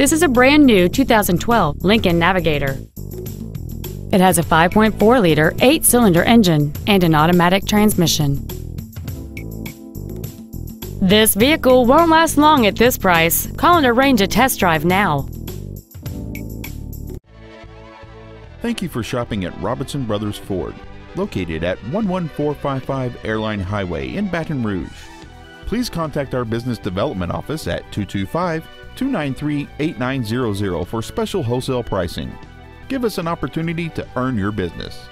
This is a brand new 2012 Lincoln Navigator. It has a 5.4-liter eight-cylinder engine and an automatic transmission. This vehicle won't last long at this price. Call and arrange a test drive now. Thank you for shopping at Robinson Brothers Ford, located at 11455 Airline Highway in Baton Rouge. Please contact our business development office at 225 293 8900 for special wholesale pricing. Give us an opportunity to earn your business.